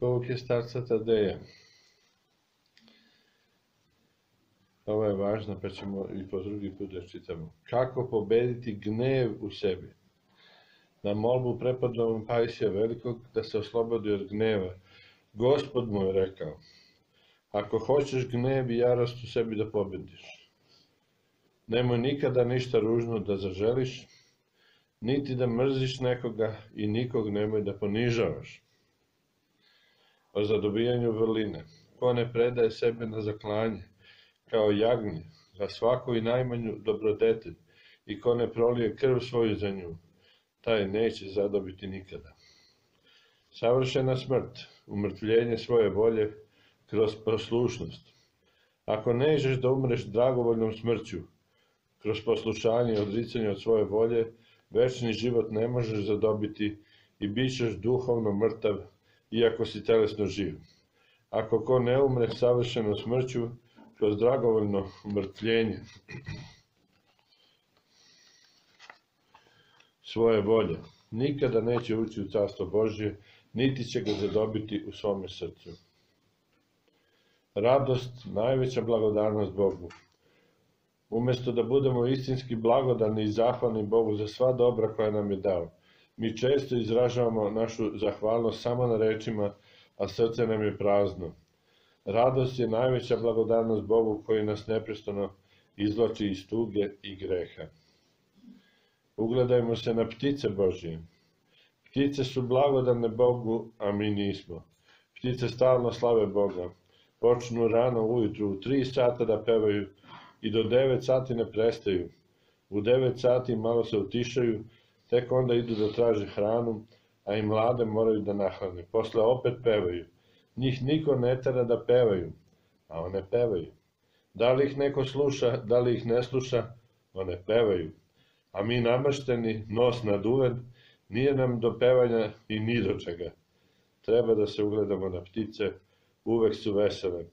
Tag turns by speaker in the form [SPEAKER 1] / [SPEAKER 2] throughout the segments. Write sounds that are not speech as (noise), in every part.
[SPEAKER 1] Pouke starca Tadeja. Ovo je važno, pa ćemo i po drugi put da čitamo. Kako pobediti gnev u sebi? Na molbu prepodnom Pajsija Velikog da se oslobodi od gneva, Gospod mu je rekao, ako hoćeš gnev i jarost u sebi da pobediš, nemoj nikada ništa ružno da zaželiš, niti da mrziš nekoga i nikog nemoj da ponižavaš. O zadobijanju vrline, ko ne predaje sebe na zaklanje, kao jagnje, za svaku i najmanju dobrodetelj, i ko ne prolije krv svoju za nju, taj neće zadobiti nikada. Savršena smrt, umrtvljenje svoje volje kroz poslušnost. Ako ne nežeš da umreš dragovoljnom smrću, kroz poslušanje i odricanje od svoje volje, večni život ne možeš zadobiti i bit ćeš duhovno mrtav, iako si telesno živ. Ako ko ne umre savršenom smrću, kroz dragovoljno umrtvljenje svoje volje, nikada neće ući u carstvo Božje, niti će ga zadobiti u svome srcu. Radost, najveća blagodarnost Bogu. Umesto da budemo istinski blagodani i zahvalni Bogu za sva dobra koja nam je dao, mi često izražavamo našu zahvalnost samo na rečima, a srce nam je prazno. Radost je najveća blagodarnost Bogu koji nas neprestano izvlači iz tuge i greha. Ugledajmo se na ptice Božije. Ptice su blagodane Bogu, a mi nismo. Ptice stalno slave Boga. Počnu rano ujutru u 3 sata da pevaju i do 9 sati ne prestaju. U 9 sati malo se utišaju, tek onda idu da traže hranu, a i mlade moraju da nahrane. Posle opet pevaju. Njih niko ne tera da pevaju, a one pevaju. Da li ih neko sluša, da li ih ne sluša, one pevaju. A mi namršteni, nos naduven, Nije nam do pevanja i ni do čega. Treba da se ugledamo na ptice, uvek su vesele.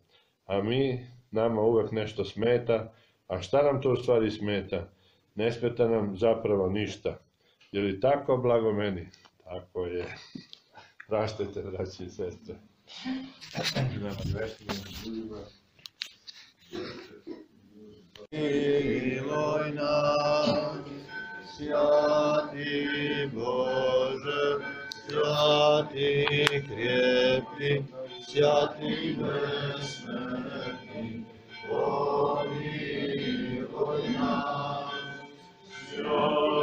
[SPEAKER 1] A mi, nama uvek nešto smeta, a šta nam to u stvari smeta? Ne smeta nam zapravo ništa. Je li tako, blago meni? Tako je. Praštajte, braći i sestre.
[SPEAKER 2] Miloj nam, Святый Боже, святый крепкий, святый бессмертный, помилуй нас. Святый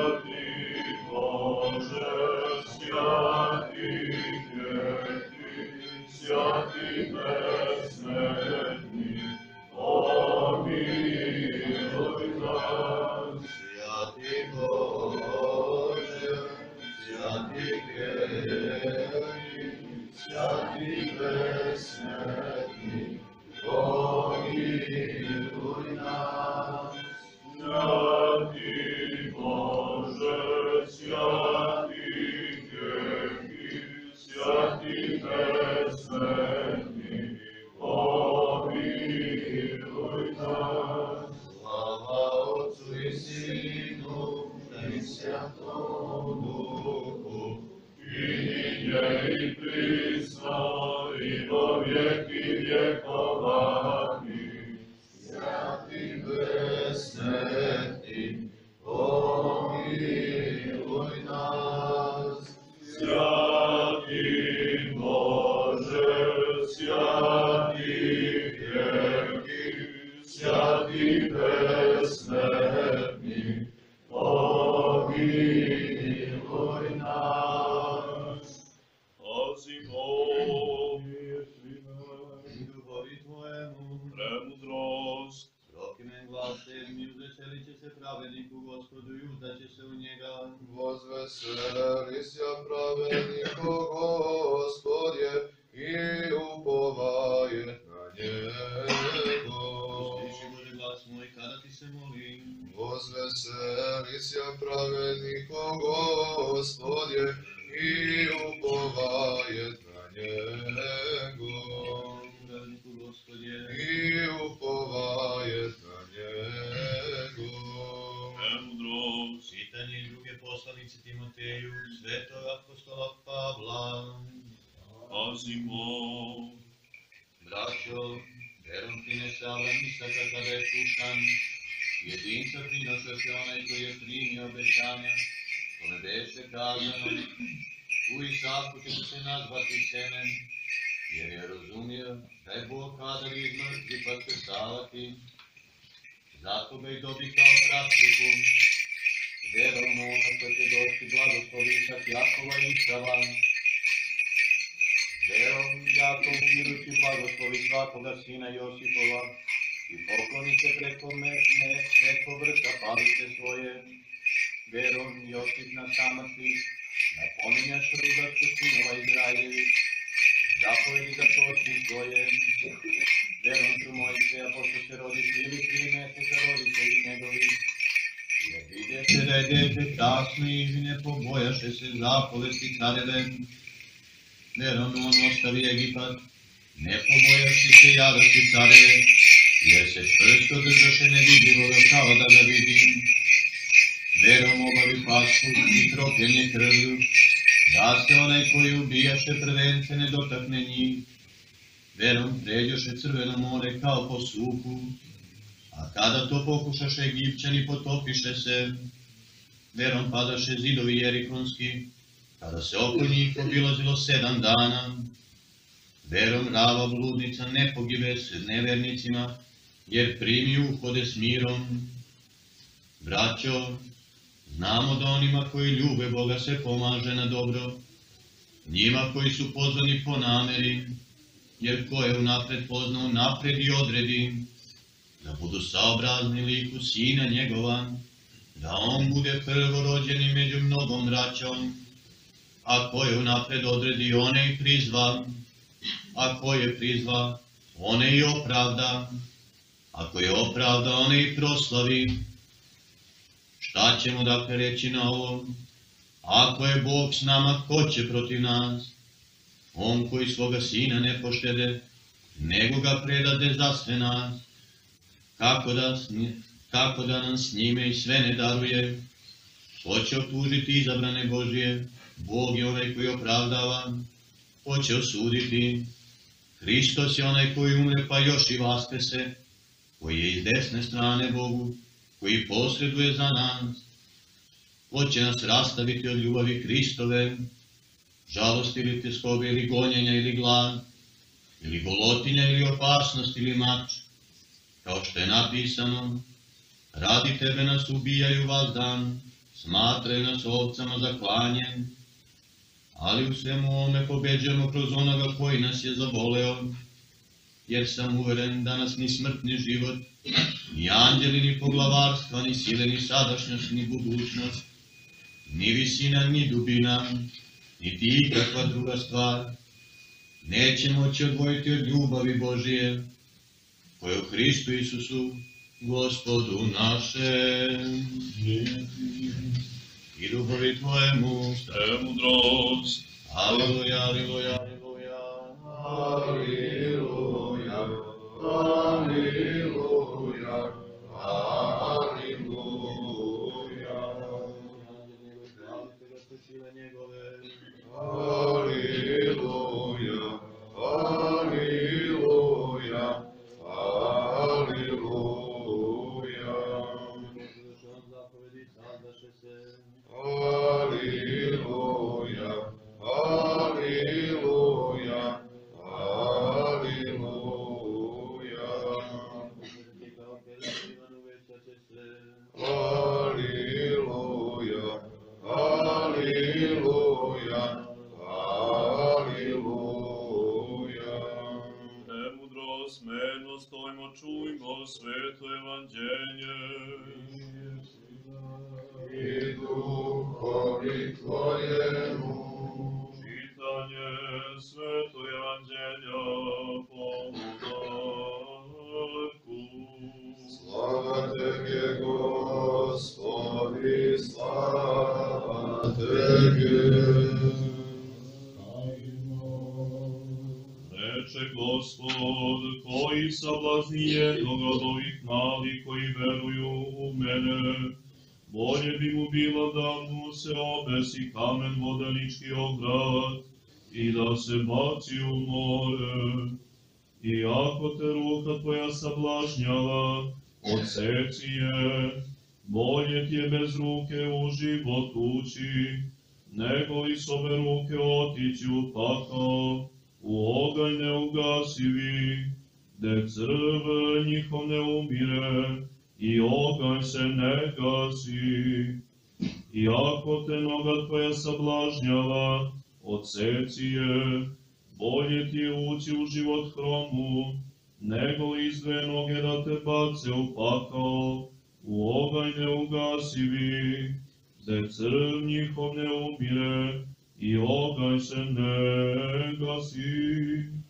[SPEAKER 3] je puštan, jedinca prinoša se onaj koji je primio obećanja, kome beše kazano, u Isaku će se nazvati semen, jer je razumio da je Bog kadar mrtvi pa će stavati, zato ga i dobi kao praktiku, verom u ono što će doći blagoslovisak Jakova i Isava, Verom Jakov umirući blagoslovi svakoga sina Josipova i pokloni se preko me, me preko vrta palice svoje. Verom Josip na samrti napominja šrudačke sinova Izraeljevi, zapovedi za toči svoje. Verom su Mojsija, pošto se rodi bili tri meseca roditelji njegovi. Jer vidjete da je dete časno i ne pobojaše se zapovesti careve, verom on ostavi Egipat, ne pobojaši se jadosti careve, jer se čvrsto držaše nevidljivoga kao da ga vidim. Verom obavi pasku i tropljenje krvju, da se onaj koji ubijaše prvence ne dotakne njih. Verom pređoše crveno more kao po suhu, a kada to pokušaše Egipćani potopiše se. Verom padaše zidovi jerikonski, kada se oko njih obilazilo sedam dana, verom rava bludnica ne pogibe se nevernicima, jer primi uhode s mirom. Braćo, znamo da onima koji ljube Boga se pomaže na dobro, njima koji su pozvani po nameri, jer ko je unapred poznao napred i odredi, da budu saobrazni liku sina njegova, da on bude prvorođeni među mnogom braćom, a ko je unapred odredi, one i prizva, a ko je prizva, one i opravda, ako je opravda, one i proslavi. Šta ćemo dakle reći na ovo? Ako je Bog s nama, ko će protiv nas? On koji svoga sina ne poštede, nego ga predade za sve nas. Kako da, kako da nam s njime i sve ne daruje? Ko će otužiti izabrane Božije? Bog je onaj koji opravdava, hoće osuditi. Hristos je onaj koji umre pa još i vaste se, koji je iz desne strane Bogu, koji posreduje za nas. Hoće nas rastaviti od ljubavi Hristove, žalosti ili teskobe ili gonjenja ili glad, ili golotinja ili opasnost ili mač, kao što je napisano, radi tebe nas ubijaju vazdan, smatraju nas ovcama za klanje, ali u svemu ovome pobeđujemo kroz onoga koji nas je zavoleo, jer sam uveren da nas ni smrt ni život, ni anđeli ni poglavarstva, ni sile, ni sadašnjost, ni budućnost, ni visina, ni dubina, niti ikakva druga stvar, neće moći odvojiti od ljubavi Božije, koje u Hristu Isusu, Gospodu našem, i duhovi Tvojemu,
[SPEAKER 2] Te mudrost,
[SPEAKER 3] Aleluja, aleluja, aleluja.
[SPEAKER 4] Aleluja, aleluja,
[SPEAKER 2] koji sablazni jednog od ovih malih koji veruju u mene, bolje bi mu bilo da mu se obesi kamen vodenički ograd i da se baci u more. I ako te ruka tvoja sablažnjava, odseci je, bolje ti je bez ruke u život ući, nego li s ove ruke otići u pakao, u oganj neugasivi, gde crv njihov ne umire, i oganj se ne gasi. I ako te noga tvoja sablažnjava, odseci je, bolje ti je ući u život hromu, nego iz dve noge da te bace u pakao, u oganj neugasivi, gde crv njihov ne umire, i oganj se ne gasi.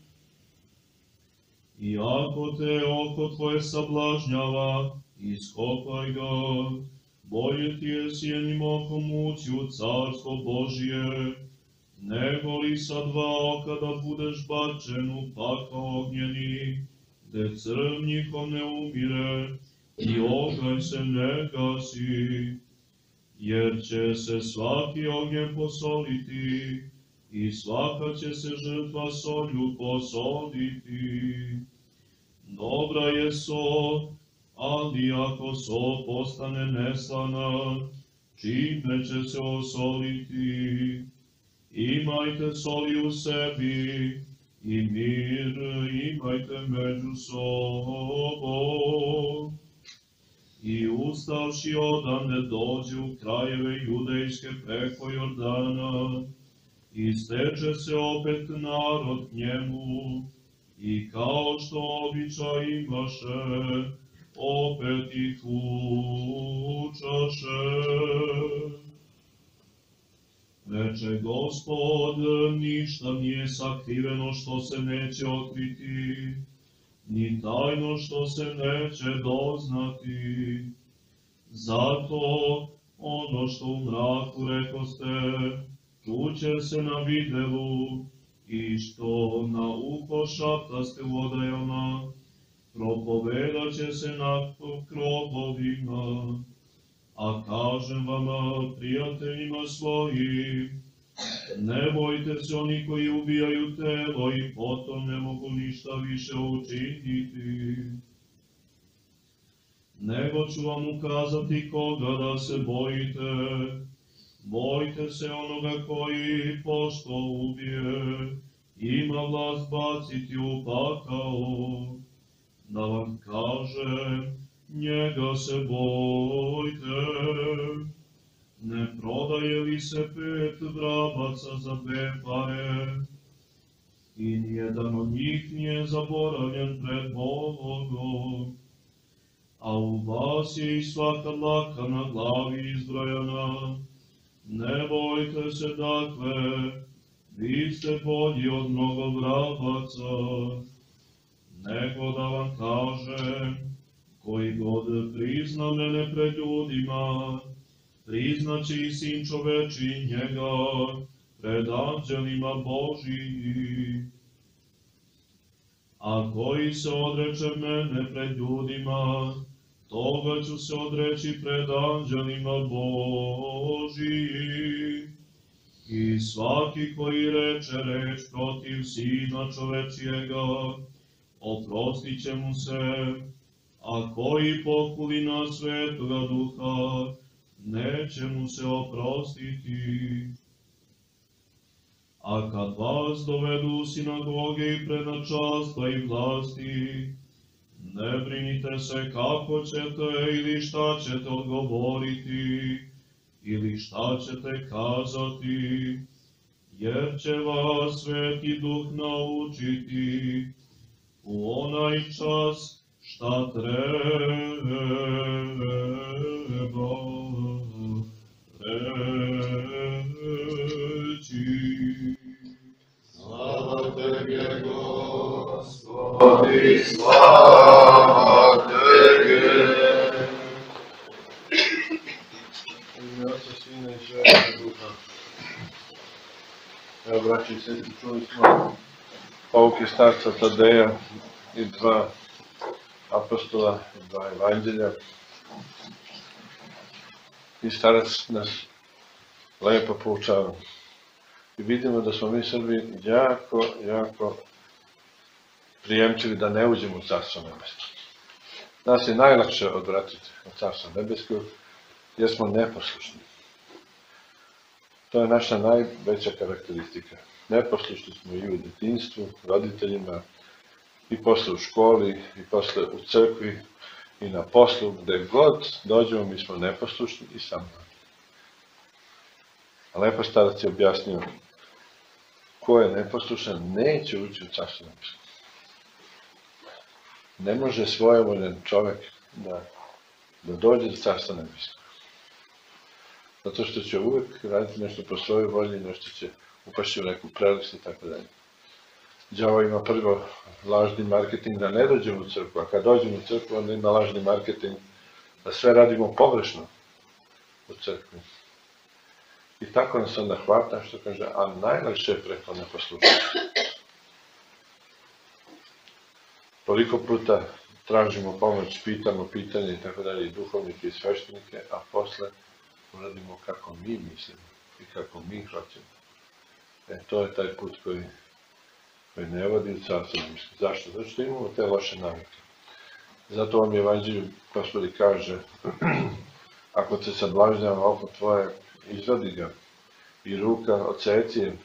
[SPEAKER 2] I ako te oko tvoje sablažnjava, iskopaj ga, bolje ti je s jednim okom ući u carstvo Božje, nego li sa dva oka da budeš bačen u pakao ognjeni, gde crv njihov ne umire, i oganj se ne gasi, jer će se svaki ognjen posoliti, i svaka će se žrtva solju posoliti. Dobra je so, ali ako so postane neslana, čime će se osoliti? Imajte soli u sebi i mir imajte među sobom. I ustavši odande dođe u krajeve judejske preko Jordana, i steče se opet narod njemu, i kao što običaj imaše, opet ih učaše. Reče gospod, ništa nije sakriveno što se neće otkriti, ni tajno što se neće doznati. Zato ono što u mraku rekoste, čuće se na videlu, i što na uho šaptaste u odajama, propovedat će se na krovovima. A kažem vama, prijateljima svojim, ne bojte se oni koji ubijaju telo i potom ne mogu ništa više učiniti. Nego ću vam ukazati koga da se bojite. Bojte se onoga koji pošto ubije, ima vlast baciti u pakao. Da vam kažem, njega se bojte. Ne prodaje li se pet vrabaca za dve pare? I nijedan od njih nije zaboravljen pred Bogom. A u vas je i svaka dlaka na glavi izbrojana. Ne bojte se dakle, vi ste bolji od mnogo vrabaca. Nego da vam kažem, koji god prizna mene pred ljudima, priznaće i sin čoveči njega pred anđelima Božiji. A koji se odreče mene pred ljudima, toga ću se odreći pred anđelima Božiji. I svaki koji reče reč protiv sina čovečijega, oprostit će mu se, a koji pokuli na svetoga duha, neće mu se oprostiti. A kad vas dovedu u sinagoge i prenačastva i vlasti, ne brinite se kako ćete ili šta ćete odgovoriti, ili šta ćete kazati, jer će vas sveti duh naučiti u onaj čas šta treba reći.
[SPEAKER 4] Slava Tebe, Gospodi, slava Tebe.
[SPEAKER 1] ime Oca, Sina i Svetoga Duha. Evo, braći i sestri, čuli smo pouke starca Tadeja i dva apostola, dva evanđelja. I starac nas lepo poučava. i vidimo da smo mi Srbi jako, jako prijemčivi da ne uđemo u carstvo nebesko. Nas je najlakše odvratiti od carstva nebeskog, jer smo neposlušni. To je naša najveća karakteristika. Neposlušni smo i u detinstvu, roditeljima, i posle u školi, i posle u crkvi, i na poslu, gde god dođemo, mi smo neposlušni i samo. A lepo starac je objasnio, ko je neposlušan, neće ući u carstvo nebesko. Ne može svojevoljen čovek da, da dođe do carstva nebesko. Zato što će uvek raditi nešto po svojoj volji, nešto će upašći u neku prelist i tako dalje. Đavo ima prvo lažni marketing da ne dođemo u crkvu, a kad dođemo u crkvu, onda ima lažni marketing da sve radimo pogrešno u crkvi. I tako nas onda hvata, što kaže, a najlakše je preko neposlušnosti. Toliko puta tražimo pomoć, pitamo pitanje i tako dalje, i duhovnike i sveštenike, a posle uradimo kako mi mislimo i kako mi hoćemo. E, to je taj put koji, koji ne vodi u carstvo nebesko. Zašto? Zato što imamo te loše navike. Zato vam je evanđelju gospodi kaže, (clears throat) ako se sablažnjava oko tvoje, izvadi ga i ruka odseci je.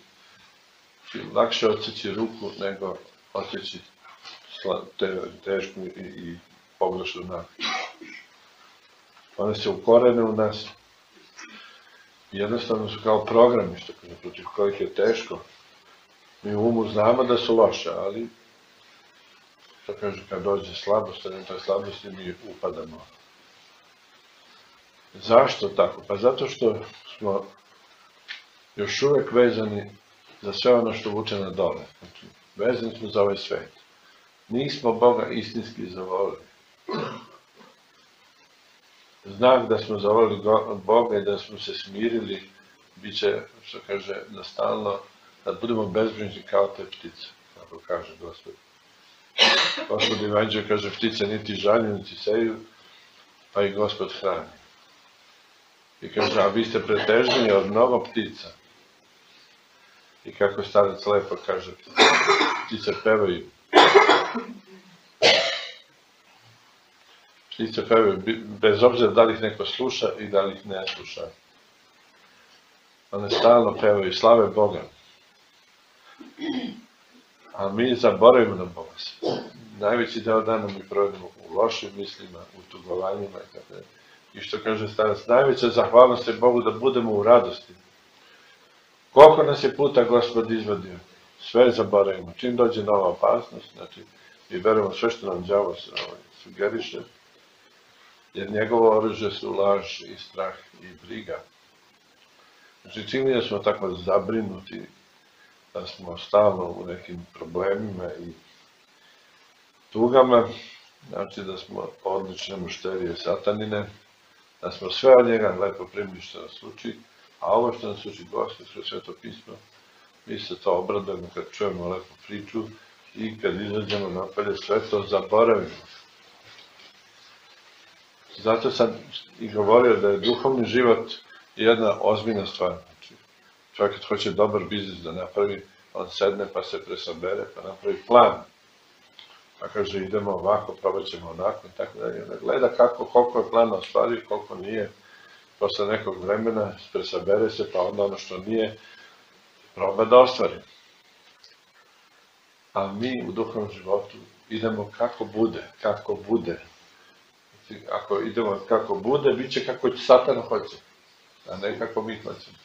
[SPEAKER 1] Lakše odseći ruku nego odseći te, tešku i, i pogrešnu naviku. One se ukorene u nas. Jednostavno su kao programi, što protiv kojih je teško. Mi u umu znamo da su loše, ali što kaže, kad dođe slabost, a toj slabosti mi upadamo. Zašto tako? Pa zato što smo još uvek vezani za sve ono što vuče na dole. Znači, vezani smo za ovaj svet. Nismo Boga istinski zavolili. Znak da smo zavolili Boga i da smo se smirili, bit će, što kaže, da stalno, da budemo bezbrižni kao te ptice, kako kaže Gospod. Gospod Ivanđeo kaže, ptice niti žanju, niti seju, pa i Gospod hrani. I kaže, a vi ste pretežniji od mnogo ptica. I kako starac lepo kaže, ptice pevaju. Ptice pevaju, bez obzira da li ih neko sluša i da li ih ne sluša. One stalno pevaju, slave Boga. A mi zaboravimo na Boga. Najveći deo dana mi provedemo u lošim mislima, u tugovanjima i tako da. I što kaže starac, najveća zahvalnost je Bogu da budemo u radosti. Koliko nas je puta Gospod izvadio? Sve zaboravimo. Čim dođe nova opasnost, znači, i verujemo sve što nam djavo ovaj, sugeriše, jer njegovo oružje su laž i strah i briga. Znači, čim je da smo tako zabrinuti, da smo stalno u nekim problemima i tugama, znači da smo odlične mušterije satanine, da smo sve od njega lepo primili što nas uči, a ovo što nas uči Gospod kroz sveto pismo, mi se to obradujemo kad čujemo lepu priču i kad izađemo napolje sve to zaboravimo. Zato sam i govorio da je duhovni život jedna ozbiljna stvar. Znači, čovjek kad hoće dobar biznis da napravi, on sedne pa se presabere, pa napravi plan. Pa kaže idemo ovako, probat ćemo onako i tako dalje. Onda gleda kako, koliko je plan ostvario, koliko nije. Posle nekog vremena presabere se, pa onda ono što nije, proba da ostvari. A mi u duhovnom životu idemo kako bude, kako bude. Ako idemo kako bude, bit će kako Satan hoće, a ne kako mi hoćemo.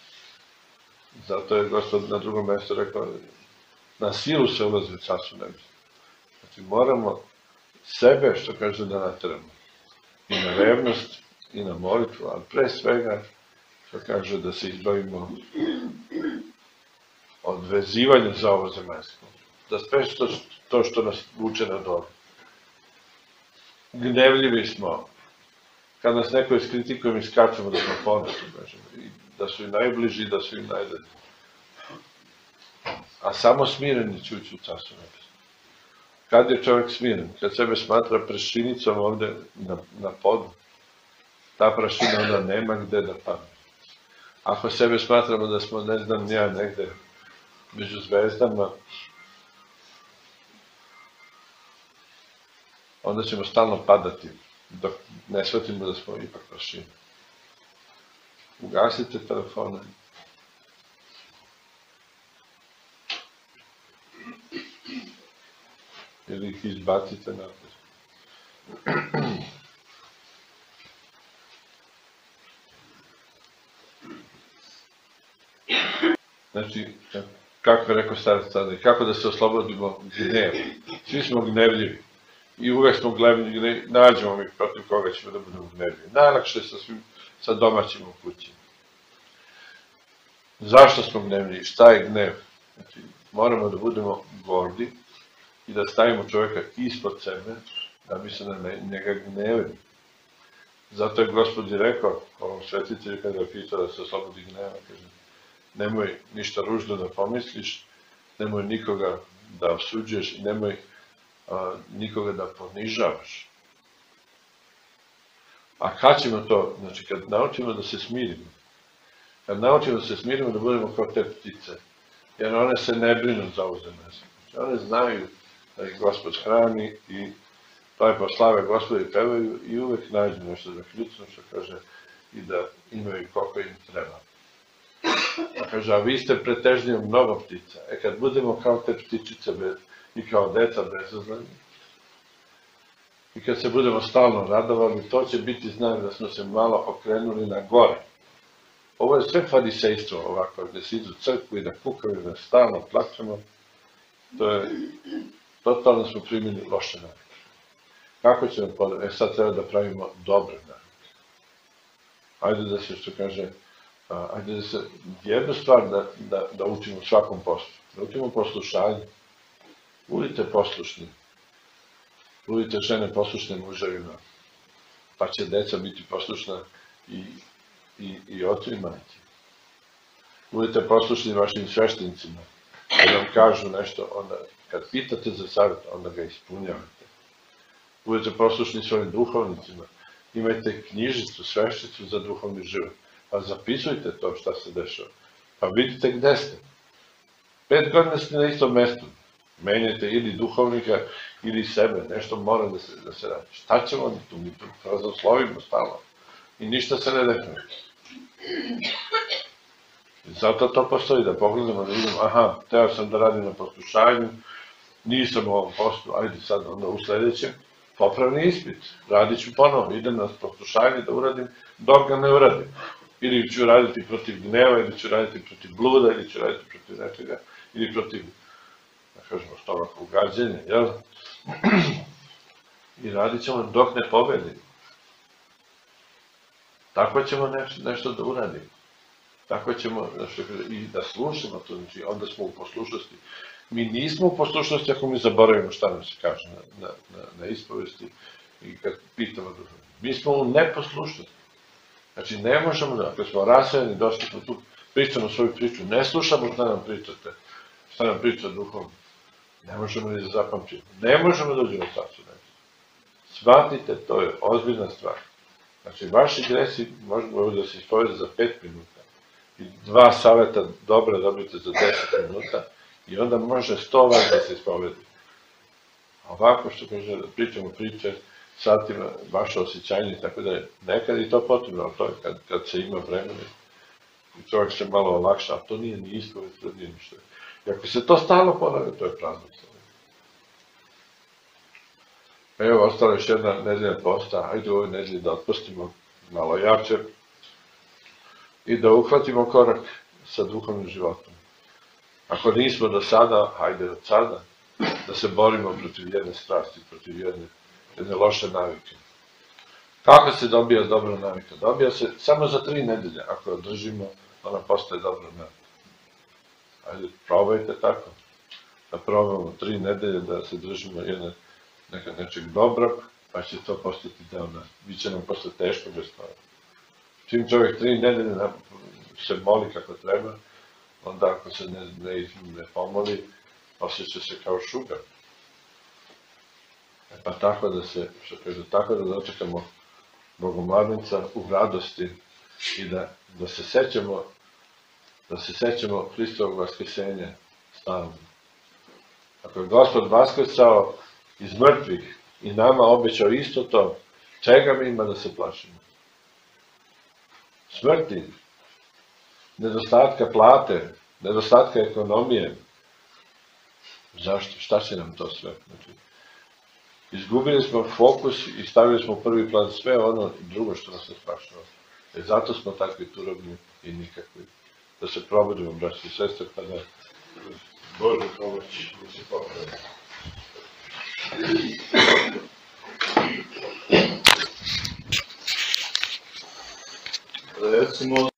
[SPEAKER 1] Zato je Gospod na drugom mjestu rekao, na silu se ulazi u času nebesu. Znači, moramo sebe, što kaže, da natremo. I na revnost, i na molitvu, ali pre svega, što kaže, da se izbavimo od vezivanja za ovo zemaljsko. Da sve što, to što nas vuče na dole. Gnevljivi smo. Kad nas neko iskritikuje, mi skačemo da smo ponosni. I da su i najbliži, da su i najdalji. A samo smireni će ući u carstvo. Kad je čovjek smiren? Kad sebe smatra prašinicom ovde na, na podu. Ta prašina onda nema gde da padne. Ako sebe smatramo da smo, ne znam, ja negde među zvezdama, onda ćemo stalno padati, dok ne shvatimo da smo ipak prašina. Ugasite telefone. Ili ih izbacite napred. Znači, kako je rekao starac tada, kako da se oslobodimo gneva. Svi smo gnevljivi. I uvek smo gnevljivi, nađemo mi protiv koga ćemo da budemo gnevljivi. Najlakše sa, svim, sa domaćim u kući. Zašto smo gnevljivi? Šta je gnev? Znači, moramo da budemo gordi i da stavimo čovjeka ispod sebe, da bi se na njega gnevili. Zato je gospod i rekao, ovom svetici kada je pitao da se oslobodi gneva, kaže, nemoj ništa ružno da pomisliš, nemoj nikoga da osuđuješ i nemoj nikoga da ponižavaš. A kad ćemo to? Znači, kad naučimo da se smirimo, kad naučimo da se smirimo, da budemo kao te ptice, jer one se ne brinu za ovu zemlju. Znači, one znaju da ih gospod hrani i lepo slave gospodi pevaju i uvek nađu nešto za ključno, što kaže, i da imaju koliko im treba. A kaže, a vi ste pretežnije mnogo ptica. E kad budemo kao te ptičice i kao deca bezoznani, i kad se budemo stalno radovali, to će biti znak da smo se malo okrenuli na gore. Ovo je sve farisejstvo ovako, gde se idu crkvu i da kukaju, da stalno plaćamo. To je, totalno smo primili loše navike. Kako ćemo podati? E sad treba da pravimo dobre navike. Ajde da se, što kaže, ajde da se, jednu stvar da, da, da učimo svakom poslu. Da učimo poslušanje. Budite poslušni. Budite žene poslušne muževima. Pa će deca biti poslušna i, i, i ocu i majci. Budite poslušni vašim sveštenicima. Kad vam kažu nešto, onda, kad pitate za savjet, onda ga ispunjavate. Budete poslušni svojim duhovnicima. Imajte knjižicu, sveščicu za duhovni život pa zapisujte to šta se dešava. Pa vidite gde ste. Pet godina ste na istom mestu. Menjajte ili duhovnika, ili sebe. Nešto mora da se, da se radi. Šta ćemo onda tu? Mi tu razoslovimo stalno. I ništa se ne dešava. Zato to postoji, da pogledamo, da vidimo, aha, teo sam da radim na poslušanju, nisam u ovom poslu, ajde sad onda u sledećem, popravni ispit, radit ću ponovo, idem na poslušanje da uradim, dok ga ne uradim ili ću raditi protiv gneva, ili ću raditi protiv bluda, ili ću raditi protiv nečega, ili protiv, da kažemo, stomaka ugađenja, jel? I radit ćemo dok ne pobedimo. Tako ćemo nešto, da uradimo. Tako ćemo i da slušamo to, znači onda smo u poslušnosti. Mi nismo u poslušnosti ako mi zaboravimo šta nam se kaže na, na, na, ispovesti i kad pitamo duhovno. Mi smo u neposlušnosti. Znači, ne možemo da, ako smo rasajeni, došli smo tu, pričamo svoju priču, ne slušamo šta nam pričate, šta nam priča duhovno. Ne možemo ni da zapamćimo. Ne možemo da uđemo nebesko. Shvatite, to je ozbiljna stvar. Znači, vaši gresi možemo da se ispovede za 5 minuta. I dva saveta dobra dobite za 10 minuta. I onda može 100 vas da se ispovedi. A ovako što kaže, da pričamo priče, satima vaše osjećanje i tako da je nekad i to potrebno, ali to je kad, kad se ima vremena i čovjek se malo olakša, a to nije ni ispoved, to nije ništa. I ako se to stalno ponavlja, to je prazno. Evo, ostala još jedna nedelja posta, ajde u ovoj nedelji da otpustimo malo jače i da uhvatimo korak sa duhovnim životom. Ako nismo do sada, hajde od sada, da se borimo protiv jedne strasti, protiv jedne jedne loše navike. Kako se dobija dobra navika? Dobija se samo za tri nedelje. Ako održimo, ona postaje dobra navika. Ajde, probajte tako. Da probamo tri nedelje da se držimo jedne, neka, nečeg dobrog, pa će to postati deo nas. Biće nam posle teško bez toga. Čim čovjek tri nedelje se moli kako treba, onda ako se ne, ne, ne pomoli, osjeća se kao šugar. E pa tako da se, što kaže, tako da dočekamo Bogomladnica u radosti i da, da se sećamo da se sećamo Hristovog vaskesenja stalno. Ako je Gospod vaskrsao iz mrtvih i nama obećao isto to, čega mi ima da se plašimo? Smrti, nedostatka plate, nedostatka ekonomije. Zašto? Šta će nam to sve? Znači, izgubili smo fokus i stavili smo prvi plan sve ono drugo što nas je spašava. E zato smo takvi turobni i nikakvi. Da se probudimo, braći i sestre, pa da Bože pomoć da se popravi.
[SPEAKER 2] Recimo